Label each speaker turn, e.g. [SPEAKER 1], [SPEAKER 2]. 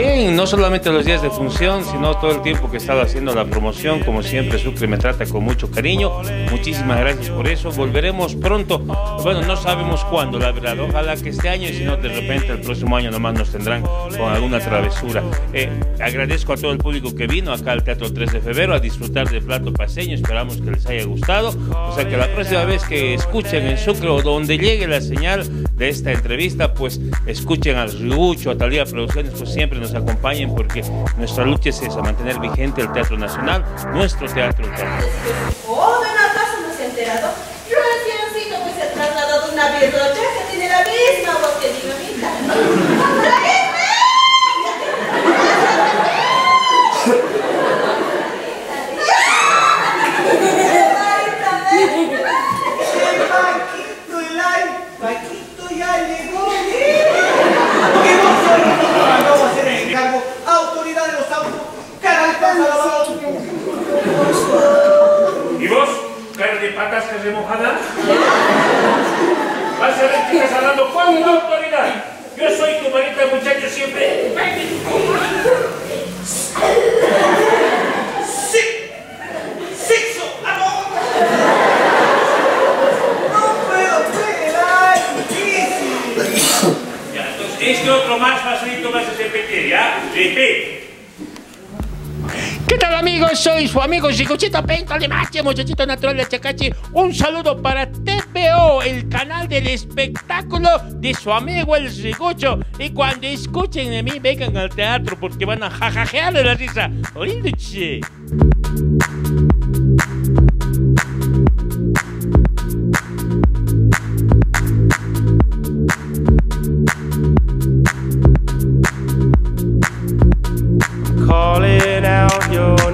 [SPEAKER 1] bem No solamente los días de función, sino todo el tiempo que he estado haciendo la promoción. Como siempre, Sucre me trata con mucho cariño. Muchísimas gracias por eso. Volveremos pronto. Bueno, no sabemos cuándo, la verdad. Ojalá que este año y si no, de repente el próximo año nomás nos tendrán con alguna travesura. Eh, agradezco a todo el público que vino acá al Teatro 3 de Febrero a disfrutar del plato paseño. Esperamos que les haya gustado. O sea, que la próxima vez que escuchen en Sucre o donde llegue la señal de esta entrevista, pues escuchen al Rigucho, a Talía Producciones, pues siempre nos acompañen porque nuestra lucha es esa, mantener vigente el Teatro Nacional, nuestro teatro. el.
[SPEAKER 2] Oh, ¿de acaso no se ha enterado? Reciencito que se ha trasladado una virrocha que tiene la misma voz que Dinamita. ¡La
[SPEAKER 3] Paquito el ay, Paquito ya llegó. ¿Qué vos Vamos a hacer el encargo. Autoridad de los autos. Canal pasa lavado.
[SPEAKER 4] ¿Y vos, de patascas remojada? ¿Vas a ver que estás hablando con autoridad? Yo soy tu marita, muchacho, siempre.
[SPEAKER 3] Sí. Sexo, amor. No puedo
[SPEAKER 4] entonces, este otro más vas a repetir, ¿ya? Repite.
[SPEAKER 1] Amigos, soy su amigo Chicochito Pento, Mache, muchachito natural de Chacachi. Un saludo para TPO, el canal del espectáculo de su amigo el Chicocho. Y cuando escuchen de mí, vengan al teatro porque van a jajajear de la risa. Lindo che. calling out your